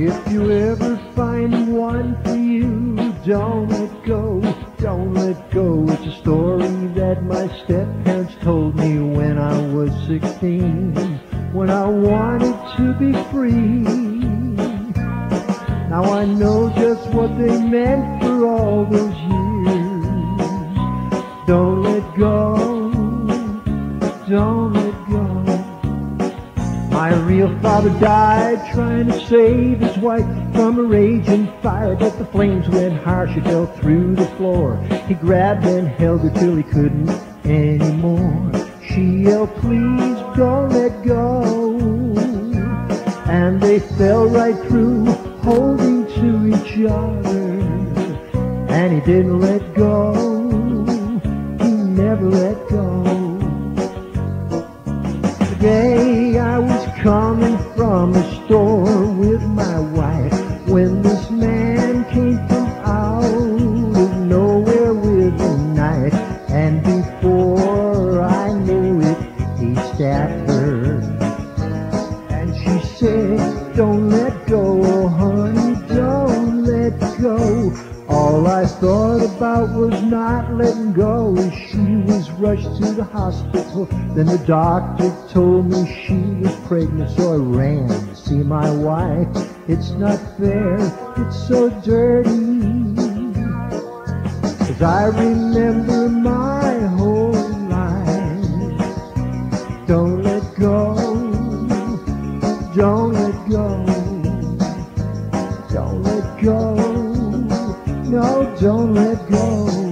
If you ever find one for you, don't let go, don't let go. It's a story that my step-parents told me when I was 16, when I wanted to be free. Now I know just what they meant for all those years. My real father died trying to save his wife from a raging fire, but the flames went higher. She fell through the floor. He grabbed and held her till he couldn't anymore. She yelled, please don't let go. And they fell right through, holding to each other. And he didn't let go. He never let go. From the store with my wife when this man came from out of nowhere with a knife. And before I knew it, he stabbed her. And she said, don't let go, All I thought about was not letting go as she was rushed to the hospital. Then the doctor told me she was pregnant, so I ran to see my wife. It's not fair, it's so dirty. Cause I remember no, don't let go.